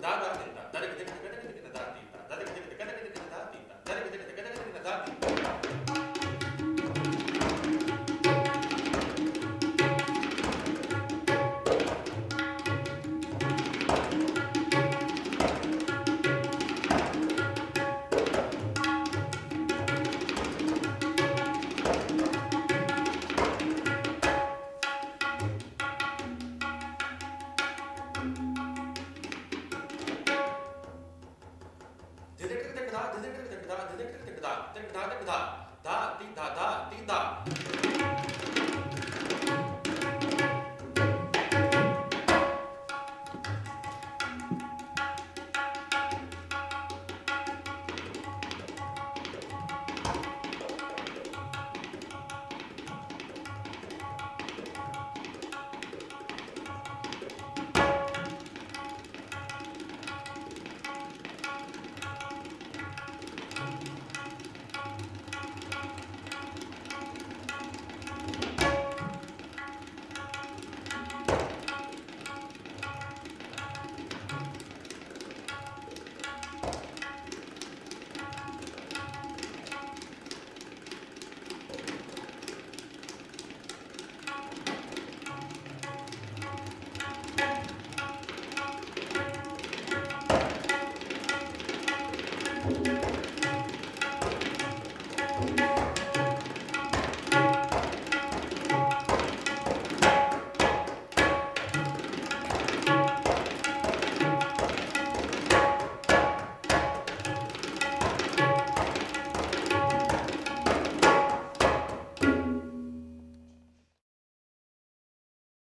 nada tentado.